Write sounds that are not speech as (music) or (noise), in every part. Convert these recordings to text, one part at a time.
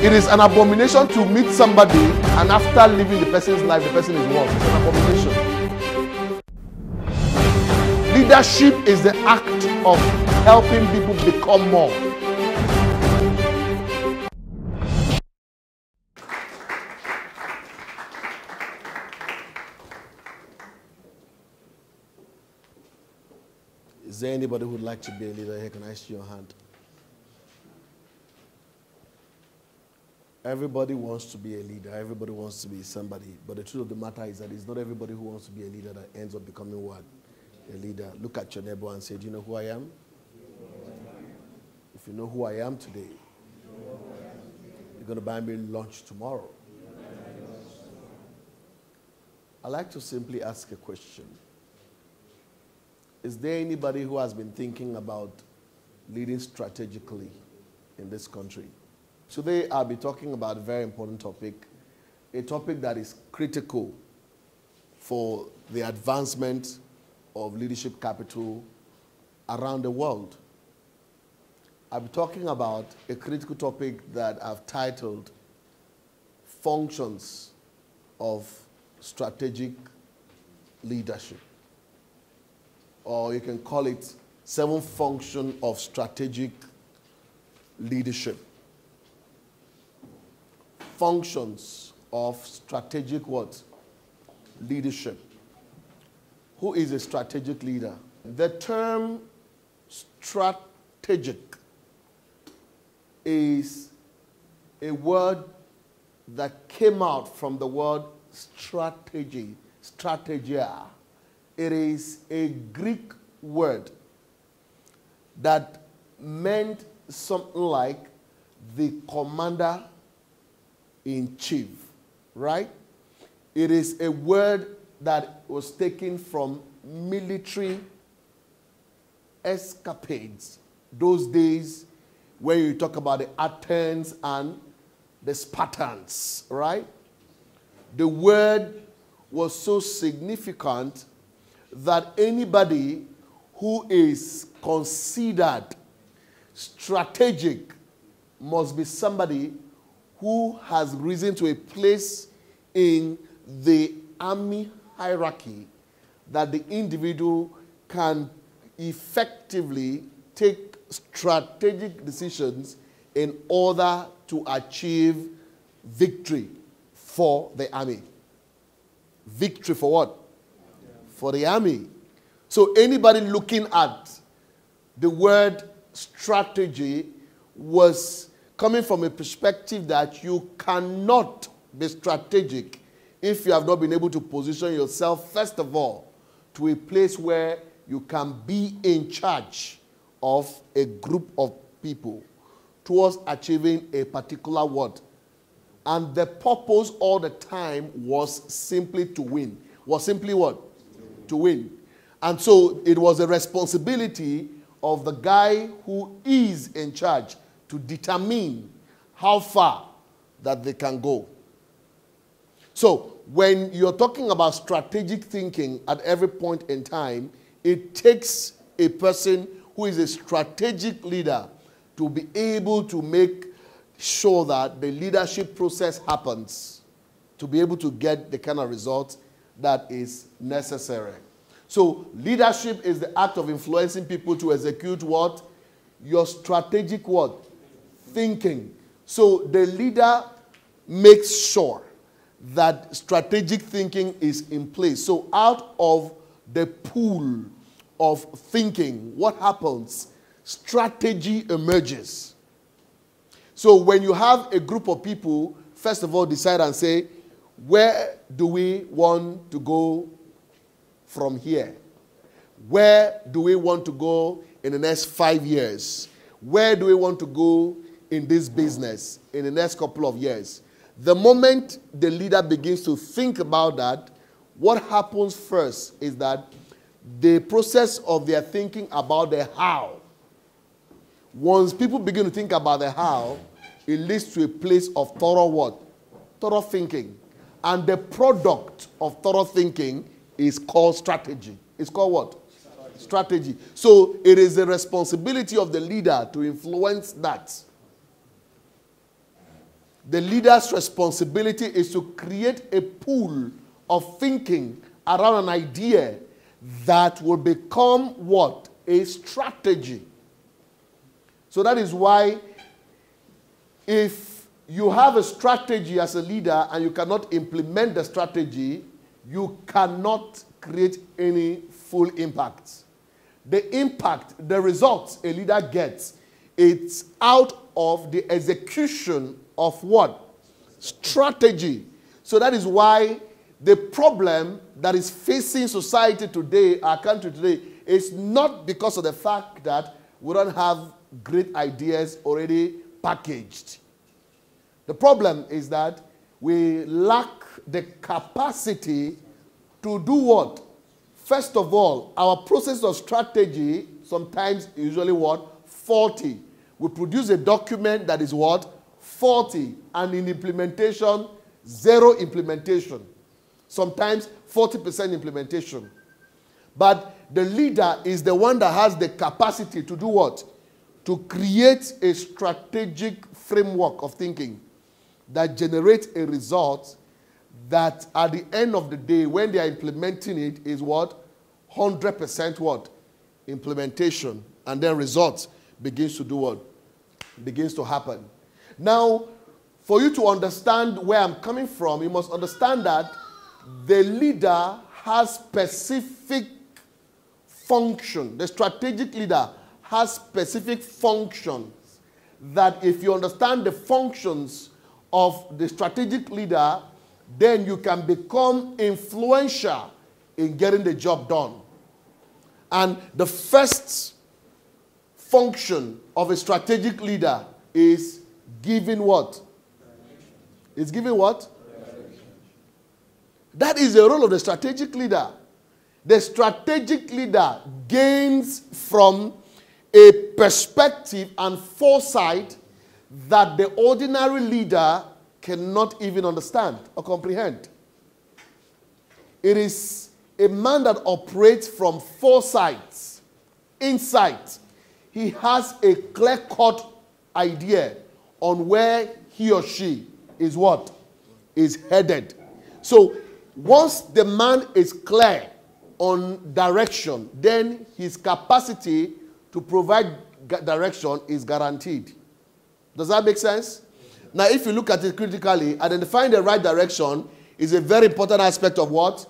It is an abomination to meet somebody and after living the person's life, the person is worse. It's an abomination. Leadership is the act of helping people become more. Is there anybody who would like to be a leader here? Can I see your hand? Everybody wants to be a leader. Everybody wants to be somebody. But the truth of the matter is that it's not everybody who wants to be a leader that ends up becoming what? A leader. Look at your neighbor and say, Do you know who I am? If you know who I am today, you're going to buy me lunch tomorrow. i like to simply ask a question. Is there anybody who has been thinking about leading strategically in this country? Today, I'll be talking about a very important topic, a topic that is critical for the advancement of leadership capital around the world. I'll be talking about a critical topic that I've titled Functions of Strategic Leadership. Or you can call it Seven Function of Strategic Leadership functions of strategic what? Leadership. Who is a strategic leader? The term strategic is a word that came out from the word strategy, strategia. It is a Greek word that meant something like the commander in chief, right? It is a word that was taken from military escapades. Those days where you talk about the Athens and the Spartans, right? The word was so significant that anybody who is considered strategic must be somebody who has risen to a place in the army hierarchy that the individual can effectively take strategic decisions in order to achieve victory for the army. Victory for what? For the army. So anybody looking at the word strategy was coming from a perspective that you cannot be strategic if you have not been able to position yourself, first of all, to a place where you can be in charge of a group of people towards achieving a particular word. And the purpose all the time was simply to win. Was simply what? To win. And so it was a responsibility of the guy who is in charge to determine how far that they can go. So, when you're talking about strategic thinking at every point in time, it takes a person who is a strategic leader to be able to make sure that the leadership process happens to be able to get the kind of results that is necessary. So, leadership is the act of influencing people to execute what? Your strategic what? Thinking. So the leader makes sure that strategic thinking is in place. So out of the pool of thinking, what happens? Strategy emerges. So when you have a group of people, first of all, decide and say, where do we want to go from here? Where do we want to go in the next five years? Where do we want to go in this business in the next couple of years. The moment the leader begins to think about that, what happens first is that the process of their thinking about the how, once people begin to think about the how, it leads to a place of thorough what? Thorough thinking. And the product of thorough thinking is called strategy. It's called what? Strategy. strategy. So it is the responsibility of the leader to influence that. The leader's responsibility is to create a pool of thinking around an idea that will become what? A strategy. So that is why if you have a strategy as a leader and you cannot implement the strategy, you cannot create any full impact. The impact, the results a leader gets, it's out of the execution of what? Strategy. So that is why the problem that is facing society today, our country today, is not because of the fact that we don't have great ideas already packaged. The problem is that we lack the capacity to do what? First of all, our process of strategy sometimes usually what? Faulty. We produce a document that is what? Faulty. And in implementation, zero implementation sometimes 40% implementation. But the leader is the one that has the capacity to do what? To create a strategic framework of thinking that generates a result that at the end of the day, when they are implementing it, is what? 100% what? Implementation. And then results begins to do what? Begins to happen. Now, for you to understand where I'm coming from, you must understand that the leader has specific function. The strategic leader has specific functions that if you understand the functions of the strategic leader, then you can become influential in getting the job done. And the first function of a strategic leader is giving what? It's giving what? That is the role of the strategic leader. The strategic leader gains from a perspective and foresight that the ordinary leader cannot even understand or comprehend. It is a man that operates from foresight, insight. He has a clear cut idea on where he or she is what? Is headed. So once the man is clear on direction, then his capacity to provide direction is guaranteed. Does that make sense? Now, if you look at it critically, identifying the right direction is a very important aspect of what?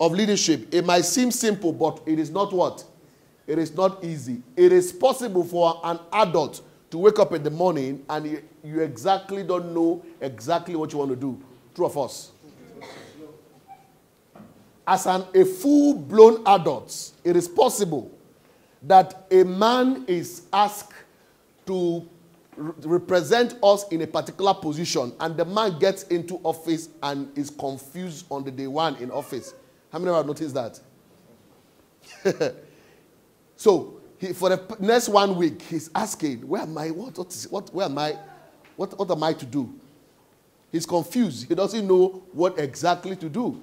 Of leadership. It might seem simple, but it is not what? It is not easy. It is possible for an adult to wake up in the morning and you, you exactly don't know exactly what you want to do. True of us as an, a full blown adult, it is possible that a man is asked to re- represent us in a particular position, and the man gets into office and is confused on the day one in office. How many of you have noticed that? (laughs) so, he, for the next one week, he's asking, Where am I? What, what, is, what, where am I? What, what am I to do? He's confused. He doesn't know what exactly to do.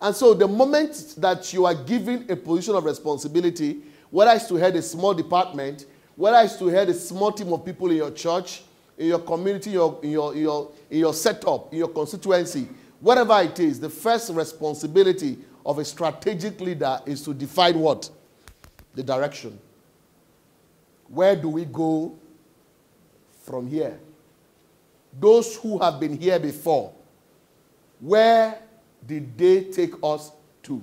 And so the moment that you are given a position of responsibility, whether it's to head a small department, whether it's to head a small team of people in your church, in your community, your, in your, in your, in your setup, in your constituency, whatever it is, the first responsibility of a strategic leader is to define what? The direction. Where do we go from here? Those who have been here before, where did they take us to?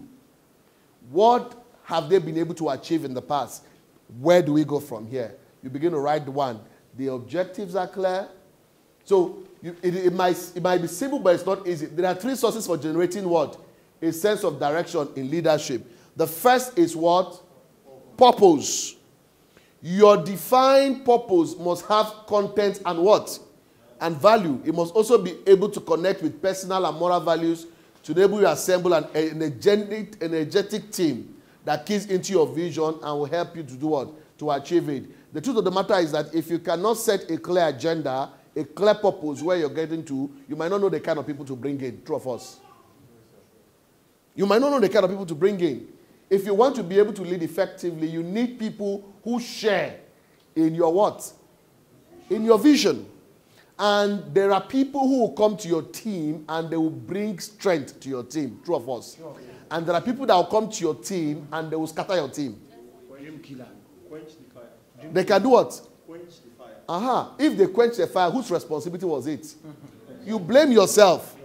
What have they been able to achieve in the past? Where do we go from here? You begin to write one. The objectives are clear. So you, it, it, might, it might be simple, but it's not easy. There are three sources for generating what? A sense of direction in leadership. The first is what? Purpose. Your defined purpose must have content and what? And value. It must also be able to connect with personal and moral values to enable you assemble an energetic, energetic team that keys into your vision and will help you to do what? To achieve it. The truth of the matter is that if you cannot set a clear agenda, a clear purpose where you're getting to, you might not know the kind of people to bring in. True of us. You might not know the kind of people to bring in. If you want to be able to lead effectively, you need people who share in your what? In your vision. And there are people who will come to your team and they will bring strength to your team. True of us. And there are people that will come to your team and they will scatter your team. The. They can do what? Quench the fire. Uh-huh. If they quench the fire, whose responsibility was it? (laughs) you blame yourself.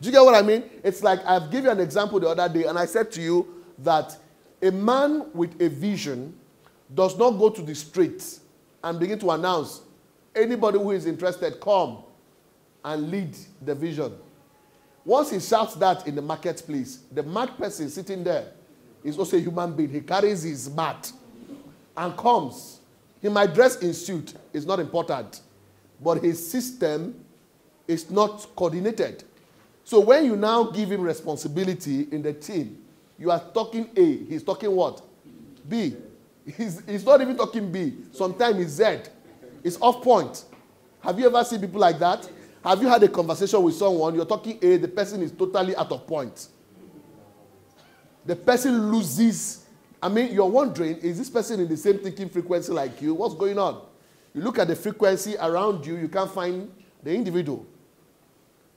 Do you get what I mean? It's like I've given you an example the other day, and I said to you that a man with a vision does not go to the streets and begin to announce anybody who is interested, come and lead the vision. Once he shouts that in the marketplace, the mad person sitting there is also a human being. He carries his mat and comes. He might dress in suit, it's not important. But his system is not coordinated. So when you now give him responsibility in the team, you are talking A, he's talking what? B. He's, he's not even talking B. Sometimes it's Z. It's off point. Have you ever seen people like that? Have you had a conversation with someone, you're talking A, the person is totally out of point? The person loses. I mean, you're wondering, is this person in the same thinking frequency like you? What's going on? You look at the frequency around you, you can't find the individual.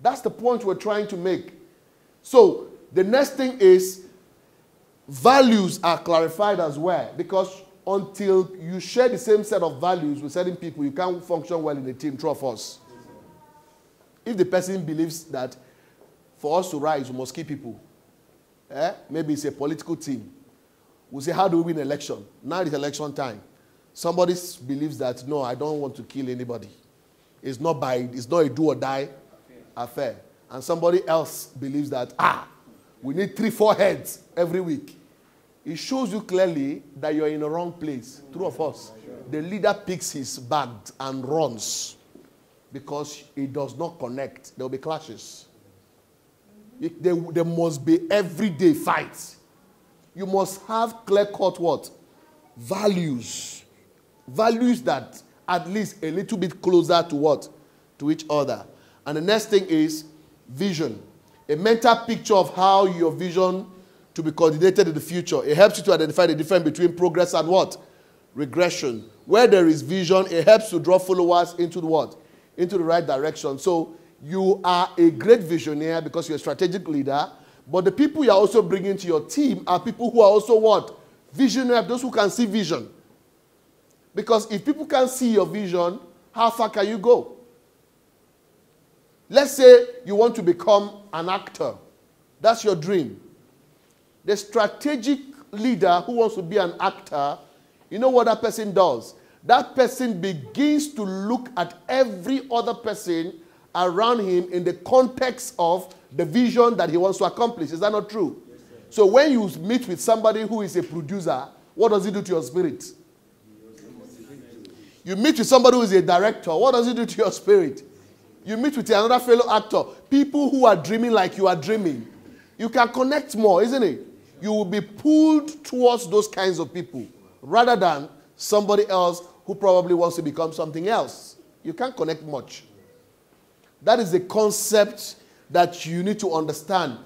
That's the point we're trying to make. So, the next thing is values are clarified as well because until you share the same set of values with certain people, you can't function well in a team. True of us. If the person believes that for us to rise, we must keep people, eh? maybe it's a political team. We say, How do we win election? Now it's election time. Somebody believes that, No, I don't want to kill anybody. It's not, by, it's not a do or die affair. And somebody else believes that, ah, we need three, four heads every week. It shows you clearly that you're in the wrong place. True of us. The leader picks his bag and runs because it does not connect. There will be clashes. It, there, there must be everyday fights. You must have clear cut what? Values. Values that at least a little bit closer to what? To each other. And the next thing is vision. A mental picture of how your vision to be coordinated in the future. It helps you to identify the difference between progress and what? Regression. Where there is vision, it helps to draw followers into the what? Into the right direction. So you are a great visionary because you're a strategic leader, but the people you're also bringing to your team are people who are also what? Visionary, those who can see vision. Because if people can see your vision, how far can you go? Let's say you want to become an actor. That's your dream. The strategic leader who wants to be an actor, you know what that person does? That person begins to look at every other person around him in the context of the vision that he wants to accomplish. Is that not true? Yes, so when you meet with somebody who is a producer, what does he do to your spirit? You meet with somebody who is a director, what does he do to your spirit? You meet with another fellow actor, people who are dreaming like you are dreaming. You can connect more, isn't it? You will be pulled towards those kinds of people rather than somebody else who probably wants to become something else. You can't connect much. That is the concept that you need to understand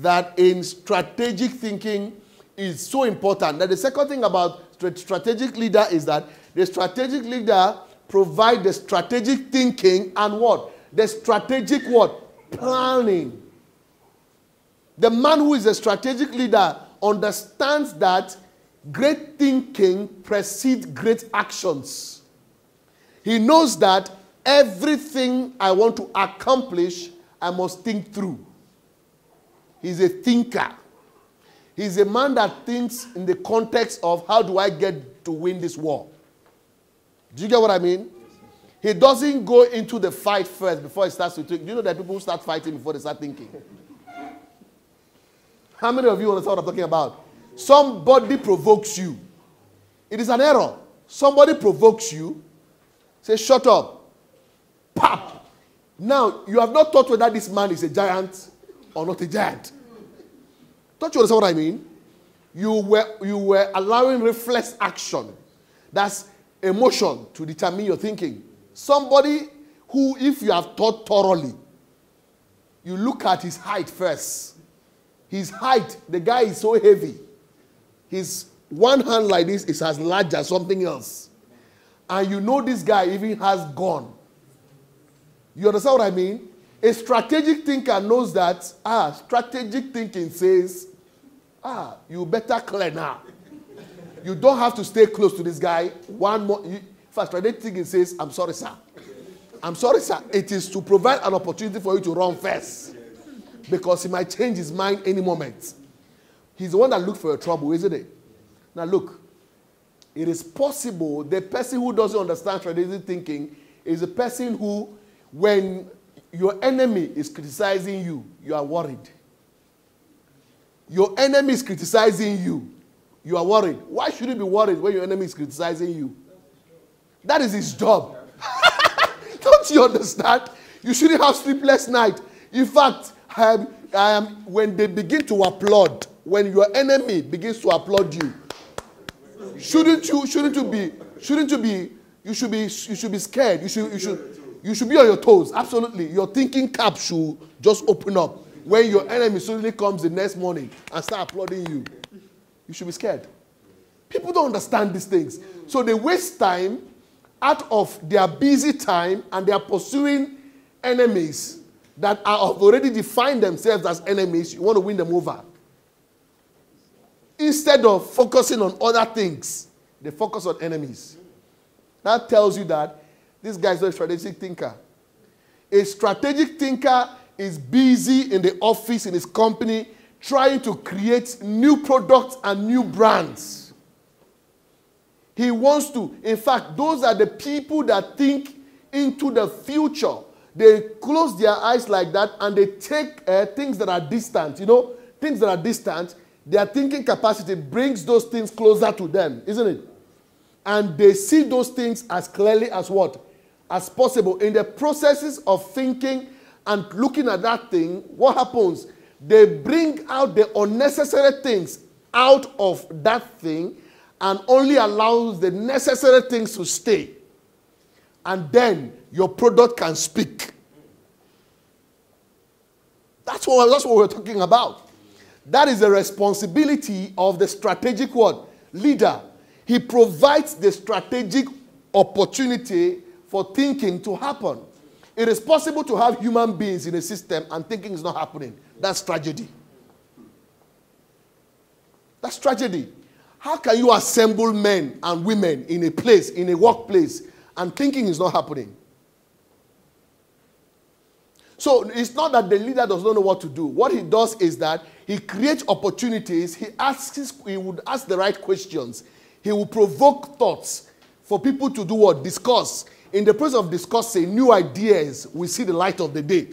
that in strategic thinking is so important. That the second thing about strategic leader is that the strategic leader provide the strategic thinking and what? The strategic what? Planning. The man who is a strategic leader understands that great thinking precedes great actions. He knows that everything I want to accomplish, I must think through. He's a thinker. He's a man that thinks in the context of how do I get to win this war. Do you get what I mean? He doesn't go into the fight first before he starts to think. Do you know that people start fighting before they start thinking? How many of you understand what I'm talking about? Somebody provokes you. It is an error. Somebody provokes you. Say, shut up. Pop. Now, you have not thought whether this man is a giant or not a giant. Don't you understand what I mean? You were, you were allowing reflex action. That's emotion to determine your thinking. Somebody who, if you have thought thoroughly, you look at his height first. His height, the guy is so heavy. His one hand like this is as large as something else. And you know this guy even has gun. You understand what I mean? A strategic thinker knows that, ah, strategic thinking says, ah, you better clear now. You don't have to stay close to this guy. One more. You, first, strategic thinking says, I'm sorry, sir. I'm sorry, sir. It is to provide an opportunity for you to run first. Because he might change his mind any moment. He's the one that looked for your trouble, isn't it? Now, look, it is possible the person who doesn't understand strategic thinking is a person who, when your enemy is criticizing you, you are worried. Your enemy is criticizing you, you are worried. Why should you be worried when your enemy is criticizing you? That is his job. (laughs) Don't you understand? You shouldn't have sleepless night. In fact, I am, I am, when they begin to applaud, when your enemy begins to applaud you, shouldn't you shouldn't you be shouldn't you be you should be you should be scared. You should you should you should be on your toes. Absolutely. Your thinking cap should just open up when your enemy suddenly comes the next morning and start applauding you. You should be scared. People don't understand these things. So they waste time out of their busy time and they are pursuing enemies that are, have already defined themselves as enemies. You want to win them over. Instead of focusing on other things, they focus on enemies. That tells you that this guy is not a strategic thinker. A strategic thinker is busy in the office, in his company, trying to create new products and new brands. He wants to. In fact, those are the people that think into the future. They close their eyes like that and they take uh, things that are distant. You know, things that are distant, their thinking capacity brings those things closer to them, isn't it? And they see those things as clearly as what? As possible. In the processes of thinking and looking at that thing, what happens? They bring out the unnecessary things out of that thing and only allows the necessary things to stay. And then your product can speak. That's what, that's what we're talking about. That is the responsibility of the strategic what? Leader. He provides the strategic opportunity for thinking to happen. It is possible to have human beings in a system and thinking is not happening. That's tragedy. That's tragedy. How can you assemble men and women in a place, in a workplace, and thinking is not happening? So it's not that the leader does not know what to do. What he does is that he creates opportunities. He asks, he would ask the right questions. He will provoke thoughts for people to do what? Discuss. In the process of discussing new ideas, we see the light of the day.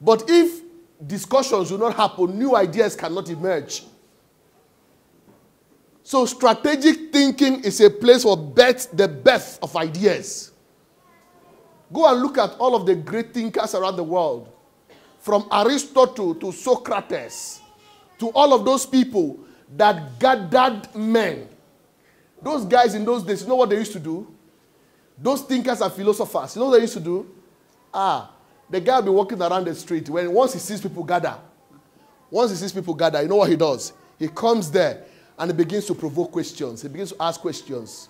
But if discussions will not happen, new ideas cannot emerge. So strategic thinking is a place for birth, the birth of ideas. Go and look at all of the great thinkers around the world, from Aristotle to Socrates, to all of those people that gathered men. Those guys in those days, you know what they used to do? Those thinkers and philosophers, you know what they used to do? Ah, the guy will be walking around the street. When once he sees people gather, once he sees people gather, you know what he does? He comes there and he begins to provoke questions. He begins to ask questions.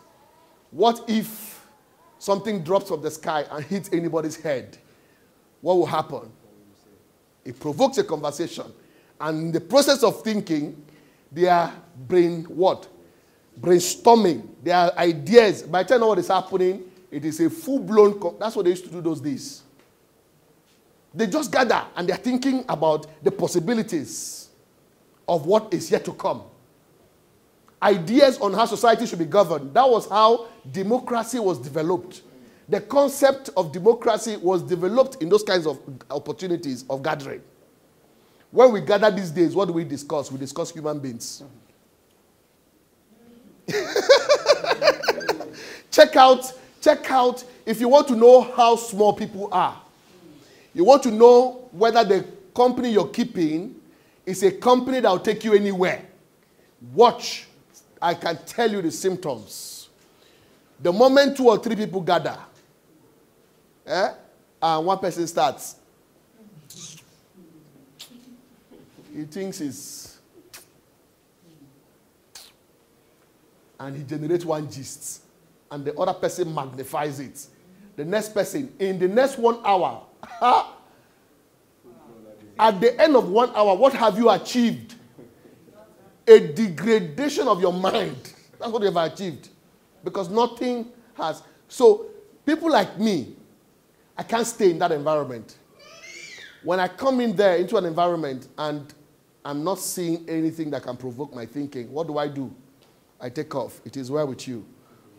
What if something drops from the sky and hits anybody's head? What will happen? It provokes a conversation. And in the process of thinking, they are brain what? Brainstorming. Their ideas. By the time what is happening, it is a full-blown. Co- That's what they used to do those days. They just gather and they're thinking about the possibilities of what is yet to come ideas on how society should be governed. That was how democracy was developed. The concept of democracy was developed in those kinds of opportunities of gathering. When we gather these days, what do we discuss? We discuss human beings. (laughs) check out, check out if you want to know how small people are. You want to know whether the company you're keeping is a company that will take you anywhere. Watch I can tell you the symptoms. The moment two or three people gather, eh, and one person starts, he thinks he's, and he generates one gist, and the other person magnifies it. The next person, in the next one hour, (laughs) At the end of one hour, what have you achieved? A degradation of your mind. That's what you've achieved. Because nothing has. So, people like me, I can't stay in that environment. When I come in there into an environment and I'm not seeing anything that can provoke my thinking, what do I do? I take off. It is well with you.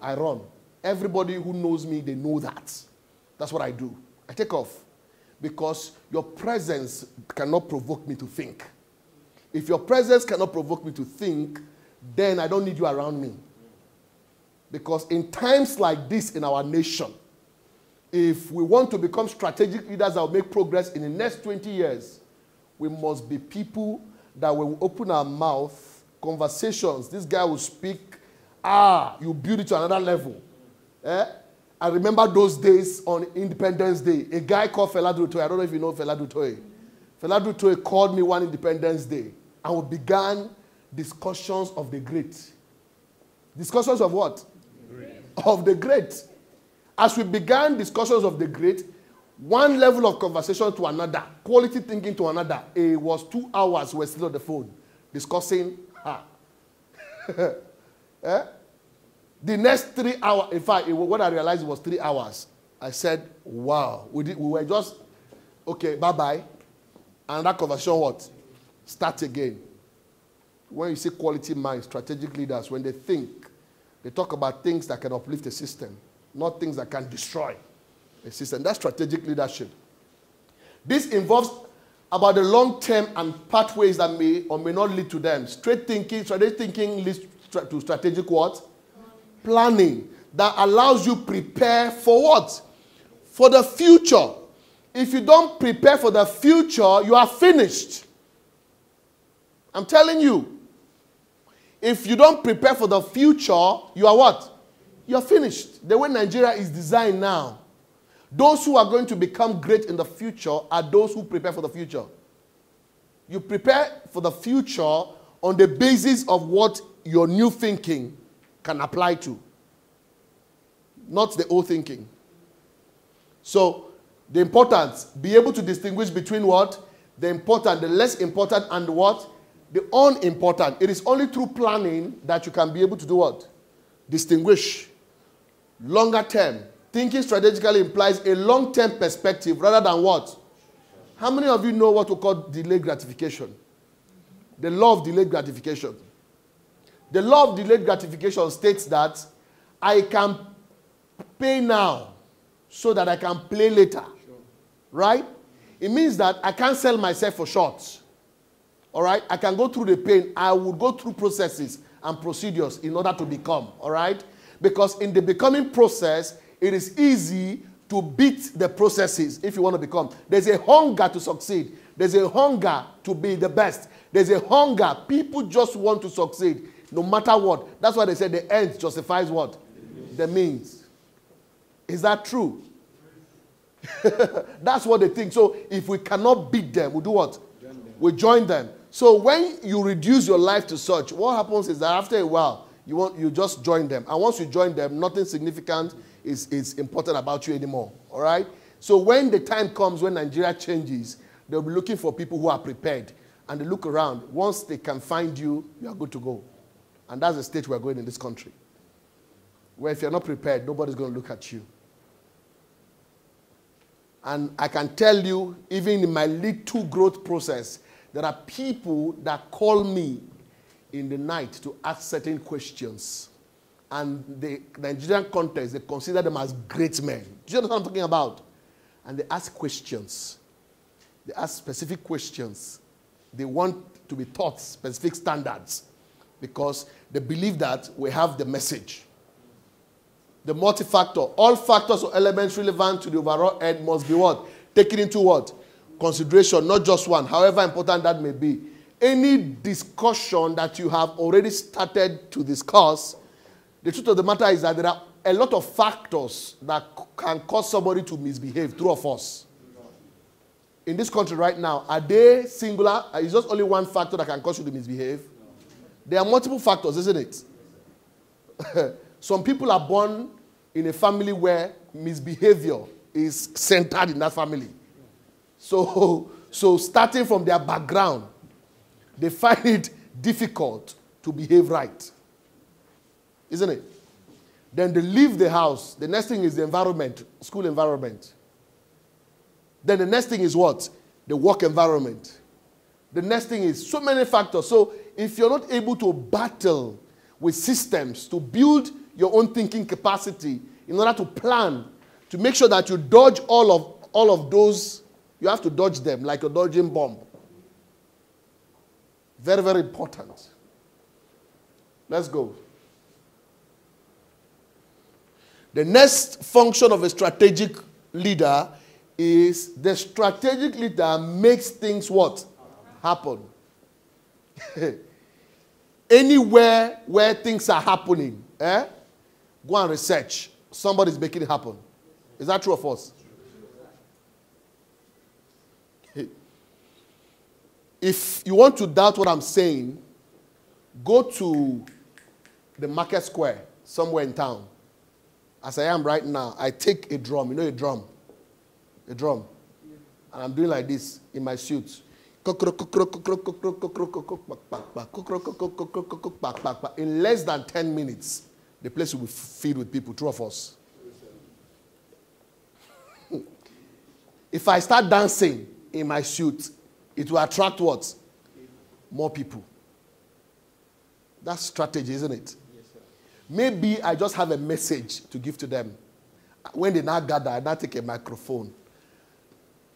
I run. Everybody who knows me, they know that. That's what I do. I take off because your presence cannot provoke me to think. If your presence cannot provoke me to think, then I don't need you around me. Because in times like this in our nation, if we want to become strategic leaders that will make progress in the next 20 years, we must be people that will open our mouth, conversations. This guy will speak, ah, you build it to another level. Eh? I remember those days on Independence Day. A guy called Fela Durotoye, I don't know if you know Fela Durotoye called me one Independence Day and we began discussions of the great. Discussions of what? Great. Of the great. As we began discussions of the great, one level of conversation to another, quality thinking to another, it was two hours we were still on the phone discussing her. (laughs) eh? The next three hours, in fact, it, what I realized was three hours. I said, wow. We, did, we were just, okay, bye bye. And that conversation, what? Start again. When you see quality minds, strategic leaders, when they think, they talk about things that can uplift the system, not things that can destroy a system. That's strategic leadership. This involves about the long term and pathways that may or may not lead to them. Straight thinking, strategic thinking leads to strategic what? Planning that allows you prepare for what? For the future. If you don't prepare for the future, you are finished. I'm telling you. If you don't prepare for the future, you are what? You're finished. The way Nigeria is designed now, those who are going to become great in the future are those who prepare for the future. You prepare for the future on the basis of what your new thinking can apply to, not the old thinking. So, the importance, be able to distinguish between what? The important, the less important, and what? The unimportant. It is only through planning that you can be able to do what? Distinguish. Longer term. Thinking strategically implies a long term perspective rather than what? How many of you know what we call delayed gratification? The law of delayed gratification. The law of delayed gratification states that I can pay now so that I can play later. Sure. Right? It means that I can't sell myself for short. All right? I can go through the pain. I will go through processes and procedures in order to become. All right? Because in the becoming process, it is easy to beat the processes if you want to become. There's a hunger to succeed. There's a hunger to be the best. There's a hunger. People just want to succeed no matter what. That's why they say the end justifies what? The means. Is that true? (laughs) That's what they think. So if we cannot beat them, we do what? We join them. So when you reduce your life to such, what happens is that after a while, you want you just join them. And once you join them, nothing significant is, is important about you anymore. All right? So when the time comes when Nigeria changes, they'll be looking for people who are prepared. And they look around. Once they can find you, you are good to go. And that's the state we're going in this country. Where if you're not prepared, nobody's going to look at you. And I can tell you, even in my two growth process, there are people that call me in the night to ask certain questions and the Nigerian context, they consider them as great men. Do you understand what I'm talking about? And they ask questions. They ask specific questions. They want to be taught specific standards because they believe that we have the message. The multi-factor, all factors or elements relevant to the overall end must be what? Taken into what? Consideration, not just one, however important that may be. Any discussion that you have already started to discuss the truth of the matter is that there are a lot of factors that can cause somebody to misbehave, true of us. In this country right now, are they singular? Is just only one factor that can cause you to misbehave? There are multiple factors, isn't it? (laughs) Some people are born in a family where misbehavior is centered in that family. So, (laughs) so starting from their background, they find it difficult to behave right. Isn't it? Then they leave the house. The next thing is the environment, school environment. Then the next thing is what? The work environment. The next thing is so many factors. So if you're not able to battle with systems to build your own thinking capacity in order to plan, to make sure that you dodge all of all of those, you have to dodge them like you're dodging bomb. Very, very important. Let's go. The next function of a strategic leader is the strategic leader makes things what? Happen. (laughs) Anywhere where things are happening, eh? Go and research. Somebody's making it happen. Is that true or false? If you want to doubt what I'm saying, go to the market square somewhere in town. As I am right now, I take a drum. You know a drum? A drum. And I'm doing like this in my suit. In less than 10 minutes, the place will be filled with people, two of us. (laughs) if I start dancing in my suit, it will attract what? More people. That's strategy, isn't it? Maybe I just have a message to give to them. When they now gather, I now take a microphone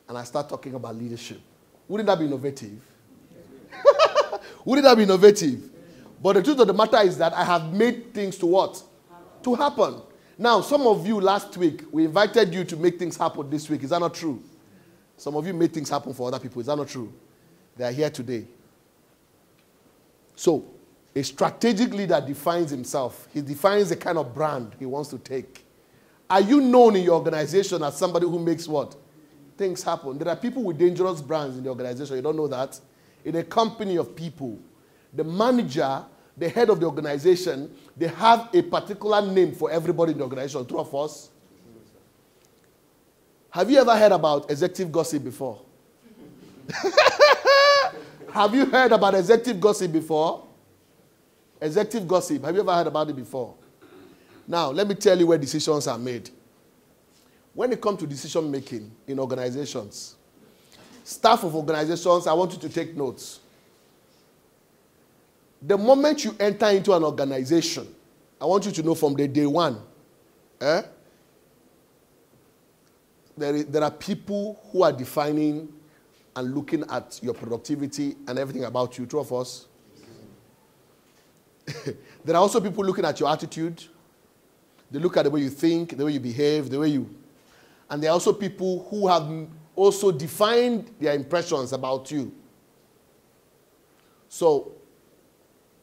and I start talking about leadership. Wouldn't that be innovative? (laughs) Wouldn't that be innovative? But the truth of the matter is that I have made things to what? To happen. Now, some of you last week, we invited you to make things happen this week. Is that not true? Some of you made things happen for other people. Is that not true? They are here today. So, a strategic leader defines himself. He defines the kind of brand he wants to take. Are you known in your organization as somebody who makes what? Things happen. There are people with dangerous brands in the organization. You don't know that? In a company of people, the manager, the head of the organization, they have a particular name for everybody in the organization. True of us? Have you ever heard about executive gossip before? (laughs) have you heard about executive gossip before? Executive gossip. Have you ever heard about it before? Now, let me tell you where decisions are made. When it comes to decision making in organizations, staff of organizations, I want you to take notes. The moment you enter into an organization, I want you to know from the day one, eh, there, is, there are people who are defining and looking at your productivity and everything about you. Two of us. (laughs) there are also people looking at your attitude. They look at the way you think, the way you behave, the way you. And there are also people who have also defined their impressions about you. So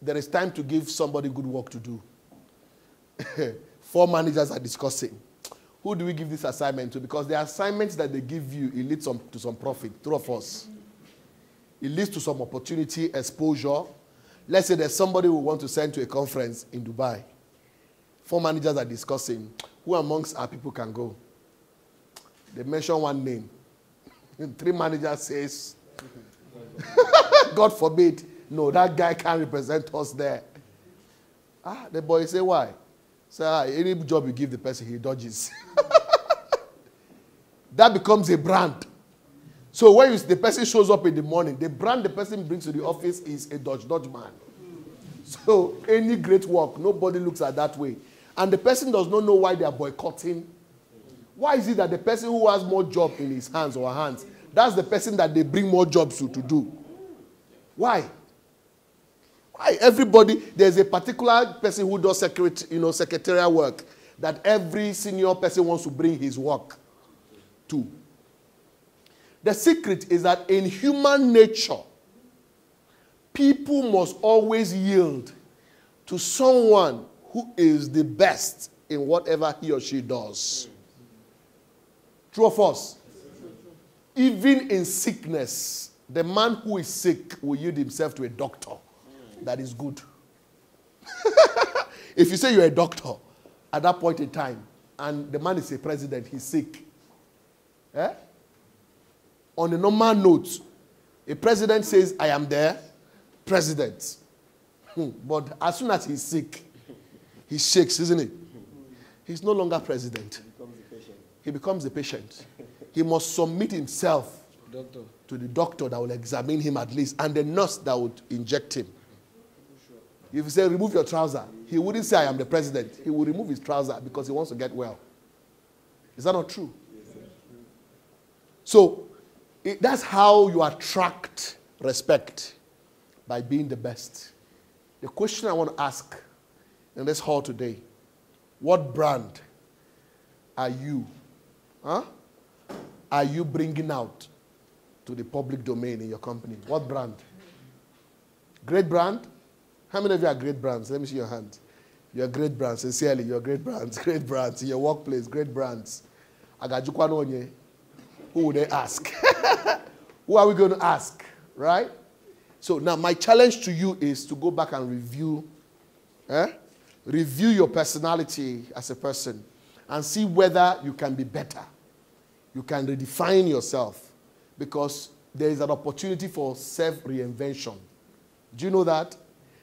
there is time to give somebody good work to do. (laughs) Four managers are discussing. Who do we give this assignment to? Because the assignments that they give you, it leads some, to some profit, through of us. It leads to some opportunity, exposure. Let's say there's somebody we want to send to a conference in Dubai. Four managers are discussing who amongst our people can go. They mention one name. (laughs) Three managers says, (laughs) God forbid, no, that guy can't represent us there. Ah, the boy say, why? Say, ah, any job you give the person, he dodges. (laughs) that becomes a brand. So when you, the person shows up in the morning, the brand the person brings to the office is a Dodge Dodge man. So any great work, nobody looks at that way. And the person does not know why they are boycotting. Why is it that the person who has more job in his hands or hands, that's the person that they bring more jobs to to do? Why? Why? Everybody, there's a particular person who does secret, you know, secretarial work that every senior person wants to bring his work to. The secret is that in human nature, people must always yield to someone who is the best in whatever he or she does. True or false? Even in sickness, the man who is sick will yield himself to a doctor that is good. (laughs) if you say you're a doctor at that point in time, and the man is a president, he's sick, eh? on a normal note, a president says, I am there, president. Hmm, But as soon as he's sick, he shakes, isn't it? He's no longer president. He Becomes the patient. He becomes a patient. He must submit himself Doctor. to the doctor that will examine him at least and the nurse that would inject him. If you say, remove your trouser, he wouldn't say, I am the president. He will remove his trouser because he wants to get well. Is that not true? So it, that's how you attract respect by being the best. The question I want to ask in this hall today what brand are you? Huh? Are you bringing out to the public domain in your company? What brand? Great brand? How many of you are great brands? Let me see your hand. You're great brands, sincerely, you're great brands, (laughs) great brands in your workplace, great brands. Who would they ask? (laughs) Who are we going to ask? Right? So now my challenge to you is to go back and review, eh? review your personality as a person and see whether you can be better. You can redefine yourself because there is an opportunity for self reinvention. Do you know that?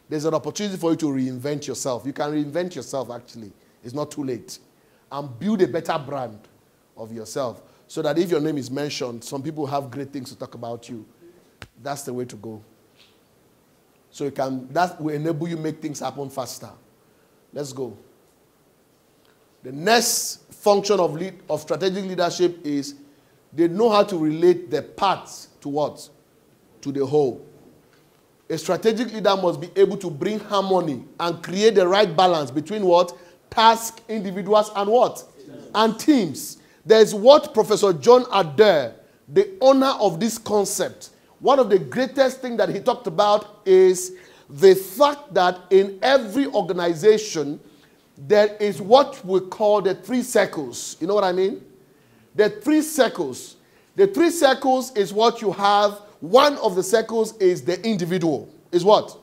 There's an opportunity for you to reinvent yourself. You can reinvent yourself actually. It's not too late. And build a better brand of yourself so that if your name is mentioned, some people have great things to talk about you. That's the way to go. So you can that will enable you make things happen faster. Let's go. The next function of lead, of strategic leadership is they know how to relate the parts to what? To the whole. A strategic leader must be able to bring harmony and create the right balance between what? Task, individuals, and what? And teams. There's what Professor John Adair, the owner of this concept, one of the greatest things that he talked about is the fact that in every organization, there is what we call the three circles. You know what I mean? The three circles. The three circles is what you have. One of the circles is the individual. Is what?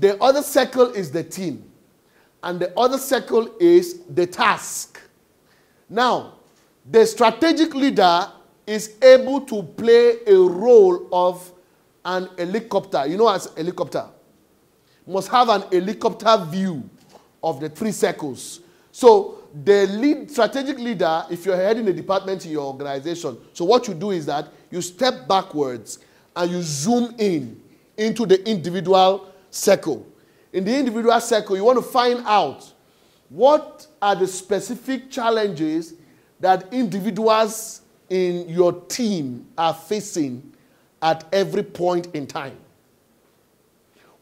The other circle is the team. And the other circle is the task. Now, the strategic leader is able to play a role of an helicopter. You know, as helicopter, must have an helicopter view of the three circles. So the lead strategic leader, if you're heading a department in your organization, so what you do is that you step backwards and you zoom in into the individual circle. In the individual circle, you want to find out what are the specific challenges that individuals in your team are facing at every point in time.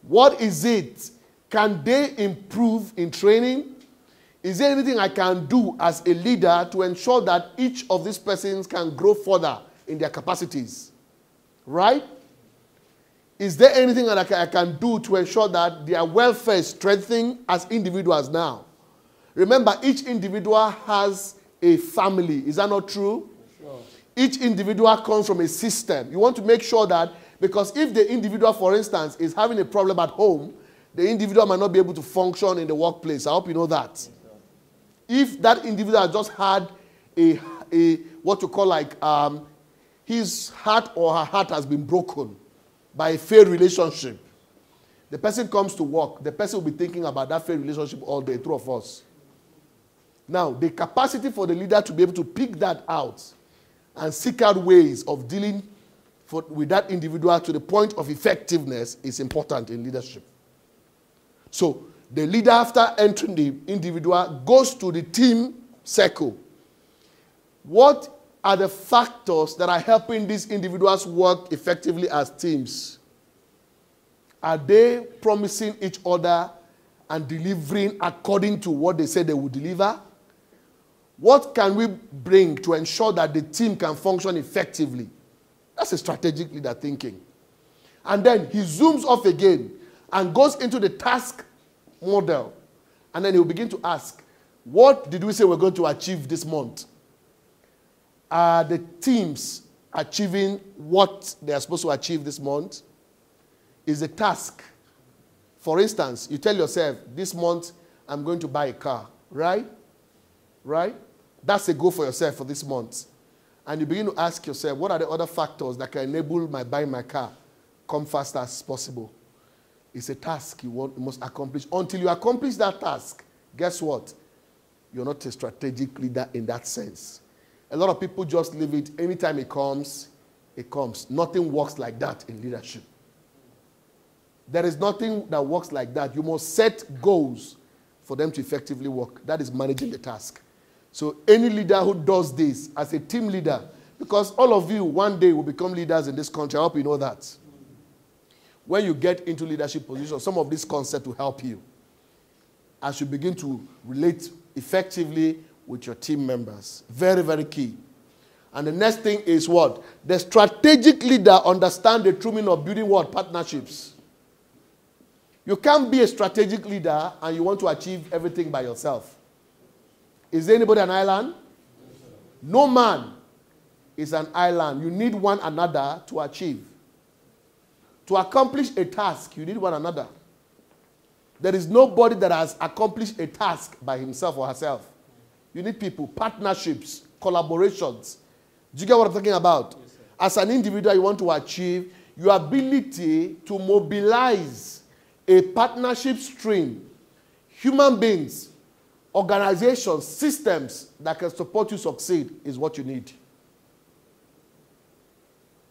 What is it? Can they improve in training? Is there anything I can do as a leader to ensure that each of these persons can grow further in their capacities? Right? Is there anything that I can, I can do to ensure that their welfare is strengthening as individuals now? Remember, each individual has a family. Is that not true? Each individual comes from a system. You want to make sure that, because if the individual, for instance, is having a problem at home, the individual might not be able to function in the workplace. I hope you know that. If that individual just had a, a what you call like um, his heart or her heart has been broken by a failed relationship, the person comes to work, the person will be thinking about that failed relationship all day, two of us. Now, the capacity for the leader to be able to pick that out and seek out ways of dealing for, with that individual to the point of effectiveness is important in leadership. So, the leader, after entering the individual, goes to the team circle. What are the factors that are helping these individuals work effectively as teams? Are they promising each other and delivering according to what they said they would deliver? What can we bring to ensure that the team can function effectively? That's a strategic leader thinking. And then he zooms off again and goes into the task model. And then he'll begin to ask, What did we say we're going to achieve this month? Are the teams achieving what they are supposed to achieve this month? Is a task. For instance, you tell yourself, This month I'm going to buy a car, right? Right? That's a goal for yourself for this month. and you begin to ask yourself, what are the other factors that can enable my buying my car come fast as possible? It's a task you, want, you must accomplish. Until you accomplish that task, guess what? You're not a strategic leader in that sense. A lot of people just leave it. Anytime it comes, it comes. Nothing works like that in leadership. There is nothing that works like that. You must set goals for them to effectively work. That is managing the task. So, any leader who does this as a team leader, because all of you one day will become leaders in this country, I hope you know that. When you get into leadership positions, some of these concepts will help you as you begin to relate effectively with your team members. Very, very key. And the next thing is what? The strategic leader understand the true meaning of building what? Partnerships. You can't be a strategic leader and you want to achieve everything by yourself. Is there anybody an island? No man is an island. You need one another to achieve. To accomplish a task, you need one another. There is nobody that has accomplished a task by himself or herself. You need people, partnerships, collaborations. Do you get what I'm talking about? Yes, As an individual, you want to achieve your ability to mobilize a partnership stream, human beings, organizations, systems that can support you succeed is what you need.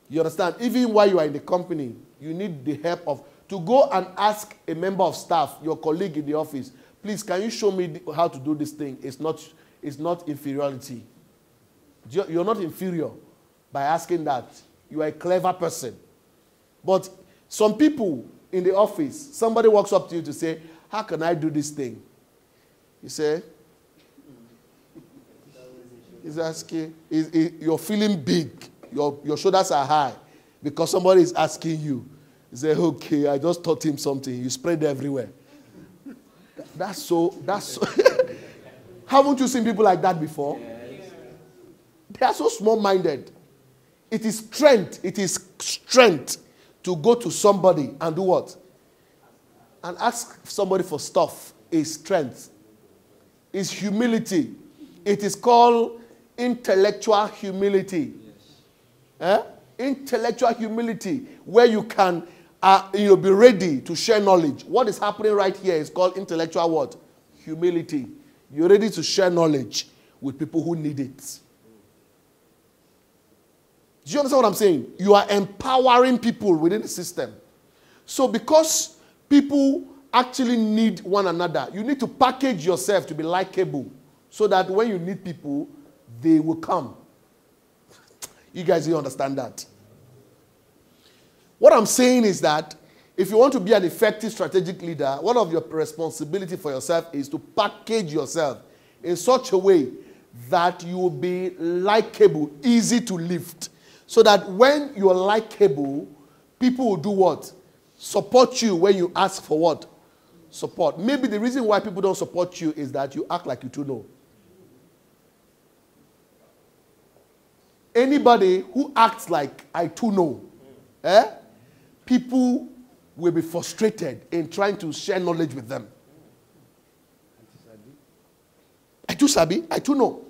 You understand? Even while you are in the company, you need the help of to go and ask a member of staff, your colleague in the office, please, can you show me how to do this thing? It's not, it's not inferiority. You're not inferior by asking that. You are a clever person. But some people in the office, somebody walks up to you to say, How can I do this thing? You say, He's asking, is, you're feeling big, your, your shoulders are high because somebody is asking you. You say, Okay, I just taught him something. You spread everywhere. That's so, that's so. (laughs) Haven't you seen people like that before? They are so small minded. It is strength. It is strength to go to somebody and do what? And ask somebody for stuff is strength. Is humility. It is called intellectual humility. Yes. Eh? Intellectual humility, where you can uh, you be ready to share knowledge. What is happening right here is called intellectual what? Humility. You're ready to share knowledge with people who need it. Do you understand what I'm saying? You are empowering people within the system. So, because people actually need one another, you need to package yourself to be likable so that when you need people, they will come. You guys, you understand that? What I'm saying is that if you want to be an effective strategic leader, one of your responsibility for yourself is to package yourself in such a way that you will be likable, easy to lift so that when you're likable, people will do what? Support you when you ask for what? Support. Maybe the reason why people don't support you is that you act like you too know. Anybody who acts like I too know, eh? People will be frustrated in trying to share knowledge with them. I too sabi, I too know.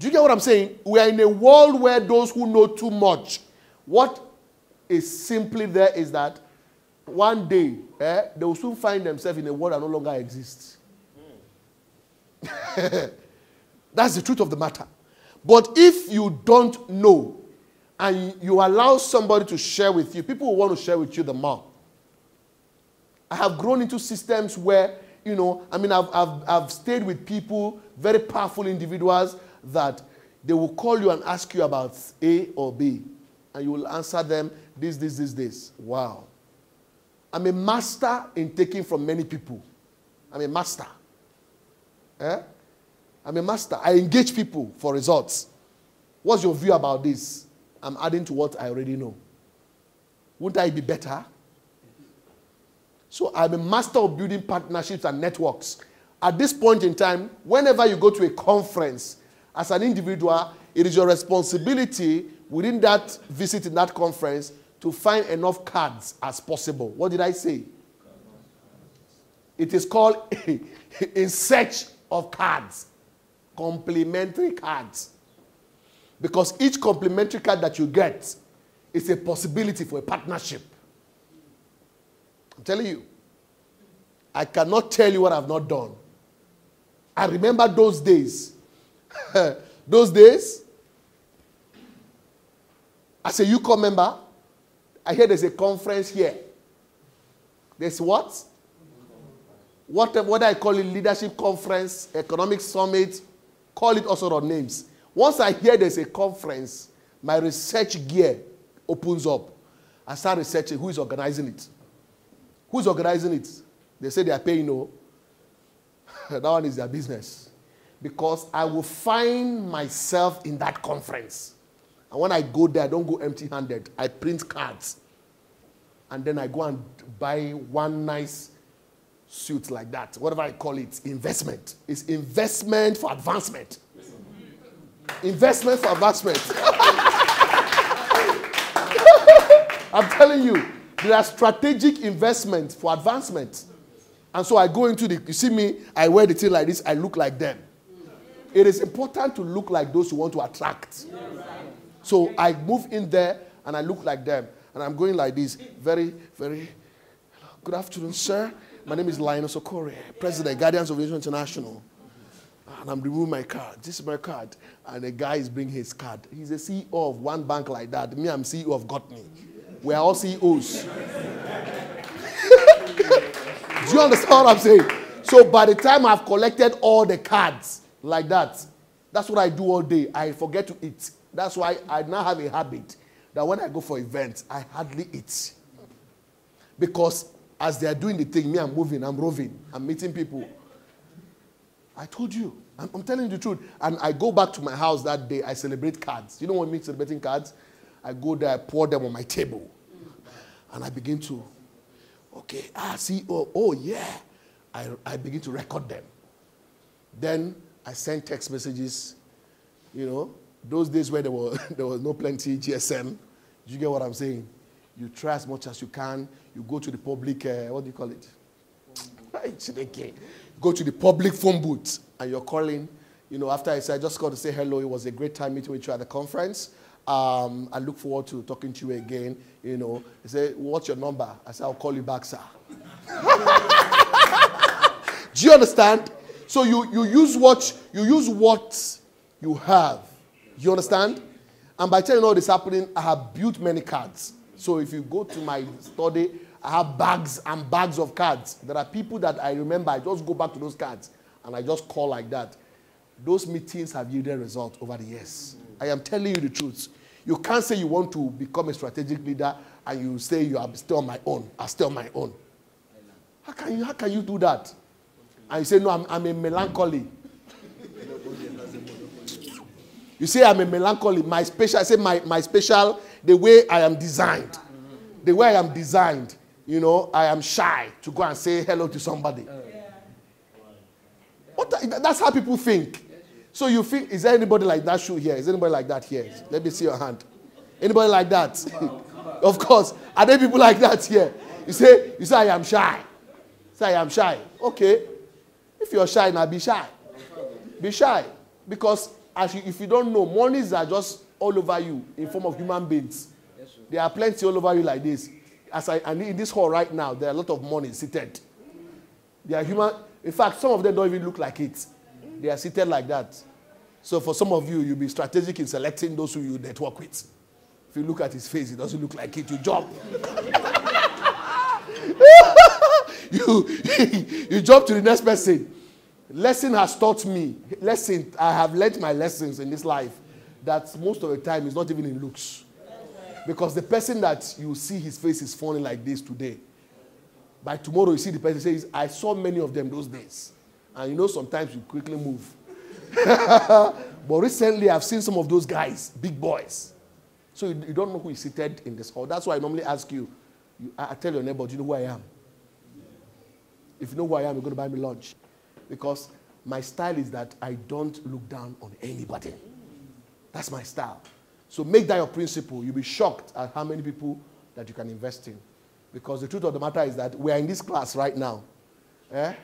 Do you get what I'm saying? We are in a world where those who know too much, what is simply there is that one day eh, they will soon find themselves in a world that no longer exists. (laughs) That's the truth of the matter. But if you don't know and you allow somebody to share with you, people will want to share with you the more. I have grown into systems where, you know, I mean, I've, I've, I've stayed with people, very powerful individuals that they will call you and ask you about A or B, and you will answer them this, this, this, this. Wow. I'm a master in taking from many people. I'm a master. Eh? I'm a master. I engage people for results. What's your view about this? I'm adding to what I already know. Wouldn't I be better? So I'm a master of building partnerships and networks. At this point in time, whenever you go to a conference, as an individual, it is your responsibility within that visit in that conference to find enough cards as possible. What did I say? It is called (laughs) in search of cards, complementary cards. Because each complimentary card that you get is a possibility for a partnership. I'm telling you. I cannot tell you what I've not done. I remember those days. (laughs) those days, as a UCO member, I hear there's a conference here. There's what? What, what I call it leadership conference, economic summit, call it also sort names. Once I hear there's a conference, my research gear opens up. I start researching who is organizing it. Who's organizing it? They say they are paying no. Oh. (laughs) that one is their business. Because I will find myself in that conference. And when I go there, I don't go empty handed. I print cards. And then I go and buy one nice suit like that, whatever I call it, investment. It's investment for advancement. Investment for advancement. (laughs) I'm telling you, there are strategic investments for advancement. And so I go into the, you see me, I wear the thing like this, I look like them. It is important to look like those you want to attract. So I move in there and I look like them. And I'm going like this. Very, very, good afternoon, sir. My name is Linus Okorie, President, Guardians of Vision International. And I'm removing my card. This is my card. And the guy is bringing his card. He's the CEO of one bank like that. Me, I'm CEO of GOTNI. We are all CEOs. (laughs) Do you understand what I'm saying? So by the time I've collected all the cards like that, that's what I do all day. I forget to eat. That's why I now have a habit that when I go for events, I hardly eat. Because as they are doing the thing, me, I'm moving, I'm roving, I'm meeting people. I told you. I'm, I'm, telling you the truth. And I go back to my house that day, I celebrate cards. You know what I mean celebrating cards? I go there, I pour them on my table. And I begin to Okay, ah, see, oh, oh yeah. I, I begin to record them. Then I send text messages, you know, those days where there, were, (laughs) there was no plenty GSM. Do you get what I'm saying? You try as much as you can. You go to the public, uh, what do you call it? go to the public phone booth and you're calling. You know, after I said, I just got to say hello. It was a great time meeting with you at the conference. Um, I look forward to talking to you again. You know, he said, What's your number? I said, I'll call you back, sir. (laughs) Do you understand? So you, you use what you use what you have. You understand? And by telling all this happening, I have built many cards. So if you go to my study, I have bags and bags of cards. There are people that I remember, I just go back to those cards and I just call like that. Those meetings have yielded results over the years. I am telling you the truth. You can't say you want to become a strategic leader and you say you are still on my own. I still on my own. How can you, how can you do that? And you say, no, I'm, I'm a melancholy. You say I'm a melancholy. My special, I say my, my special, the way I am designed. The way I am designed, you know, I am shy to go and say hello to somebody. What, that's how people think. So you think, is there anybody like that shoe here? Is anybody like that here? Let me see your hand. Anybody like that? (laughs) of course. Are there people like that here? You say, you say, I am shy. Say, I am shy. Okay. If you're shy, now be shy. Be shy. Because as you, if you don't know, monies are just all over you in form of human beings. There are plenty all over you like this. As I, and in this hall right now, there are a lot of money seated. There are human. In fact, some of them don't even look like it. They are seated like that. So for some of you, you'll be strategic in selecting those who you network with. If you look at his face, it doesn't look like it. You jump. (laughs) you, (laughs) you jump to the next person. Lesson has taught me. Lesson, I have learned my lessons in this life that most of the time is not even in looks. Because the person that you see his face is falling like this today, by tomorrow you see the person says, I saw many of them those days. And you know, sometimes you quickly move. (laughs) but recently, I've seen some of those guys, big boys. So you, you, don't know who is seated in this hall. That's why I normally ask you, you I, I, tell your neighbor, do you know who I am? If you know who I am, you're going to buy me lunch. Because my style is that I don't look down on anybody. That's my style. So make that your principle. You'll be shocked at how many people that you can invest in. Because the truth of the matter is that we are in this class right now. Eh?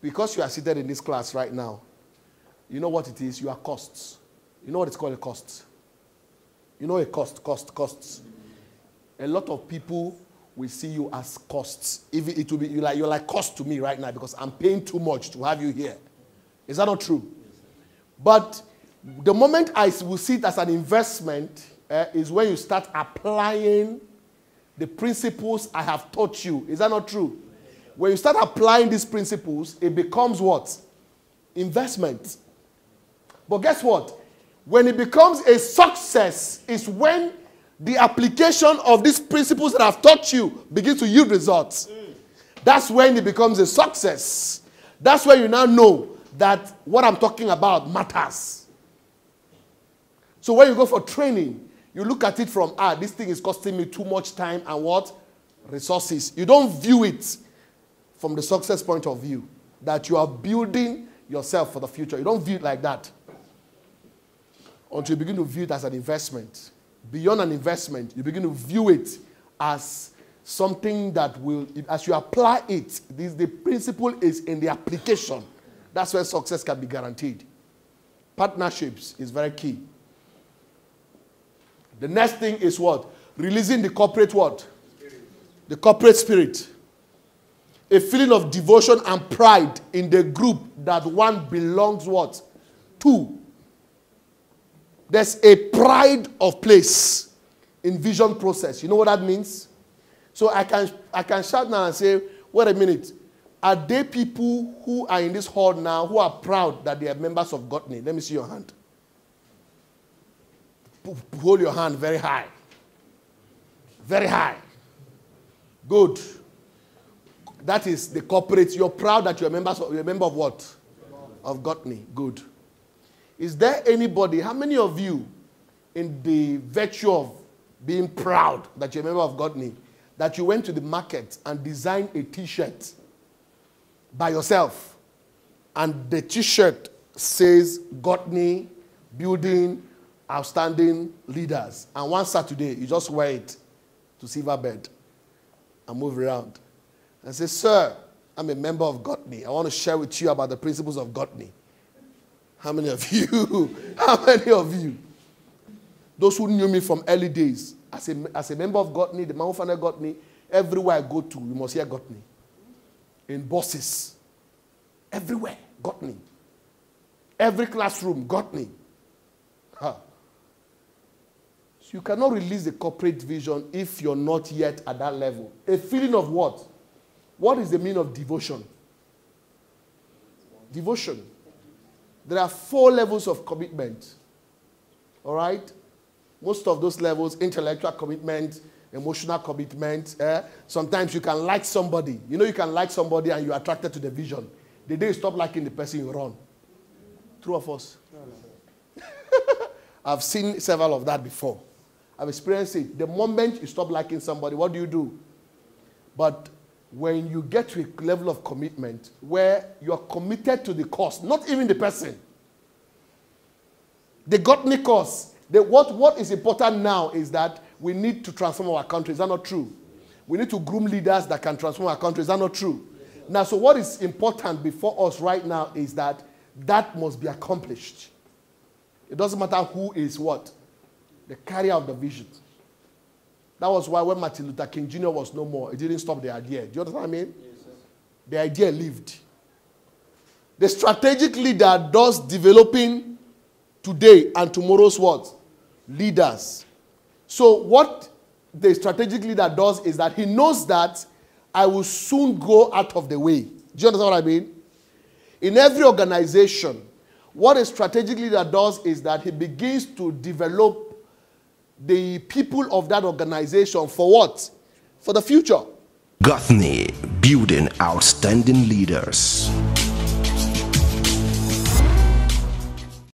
Because you are seated in this class right now, you know what it is? You are costs. You know what it's called a cost? You know a cost, cost, costs. A lot of people will see you as costs. If it will be you like you're like cost to me right now because I'm paying too much to have you here. Is that not true? But the moment I will see it as an investment eh, is when you start applying the principles I have taught you. Is that not true? When you start applying these principles, it becomes what? Investment. But guess what? When it becomes a success, is when the application of these principles that I've taught you begins to yield results. That's when it becomes a success. That's when you now know that what I'm talking about matters. So when you go for training, you look at it from, ah, this thing is costing me too much time and what? Resources. You don't view it from the success point of view that you are building yourself for the future. You don't view it like that until you begin to view it as an investment. Beyond an investment, you begin to view it as something that will, as you apply it, this, the principle is in the application. That's where success can be guaranteed. Partnerships is very key. The next thing is what? Releasing the corporate what? The corporate spirit. A feeling of devotion and pride in the group that one belongs what? To. There's a pride of place in vision process. You know what that means? So I can I can shout now and say, wait a minute. Are there people who are in this hall now who are proud that they are members of GOTNI? Let me see your hand. Hold your hand very high. Very high. Good. That is the corporate. You're proud that you're members of, you're a member of what? Of GOTNI. Good. Is there anybody, how many of you, in the virtue of being proud that you're a member of GOTNI, that you went to the market and designed a t shirt by yourself, and the t shirt says GOTNI Building Outstanding Leaders, and one Saturday you just wear it to Silverbird and move around and say, Sir, I'm a member of GOTNI. I want to share with you about the principles of GOTNI. How many of you? (laughs) How many of you? Those who knew me from early days, as a, as a member of GOTNI, the man who founded GOTNI, everywhere I go to, you must hear GOTNI. In buses, everywhere, GOTNI. Every classroom, GOTNI. Huh. So you cannot release the corporate vision if you're not yet at that level. A feeling of what? What is the meaning of devotion? Devotion. There are four levels of commitment. All right? Most of those levels intellectual commitment, emotional commitment. Eh? Sometimes you can like somebody. You know, you can like somebody and you're attracted to the vision. The day you stop liking the person, you run. True of us? (laughs) I've seen several of that before. I've experienced it. The moment you stop liking somebody, what do you do? But when you get to a level of commitment where you're committed to the cause, not even the person, the GOTNI cause, the, what, what is important now is that we need to transform our country. Is that not true? We need to groom leaders that can transform our country. Is that not true? Now, so what is important before us right now is that that must be accomplished. It doesn't matter who is what, the carrier of the vision. That was why when Martin Luther King Jr. was no more, it didn't stop the idea. Do you understand what I mean? Yes, the idea lived. The strategic leader does developing today and tomorrow's what? Leaders. So what the strategic leader does is that he knows that I will soon go out of the way. Do you understand what I mean? In every organization, what a strategic leader does is that he begins to develop the people of that organization for what? For the future. GOTNI, building outstanding leaders.